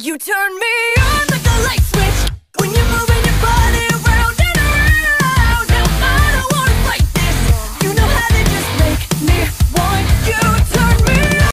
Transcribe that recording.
You turn me on.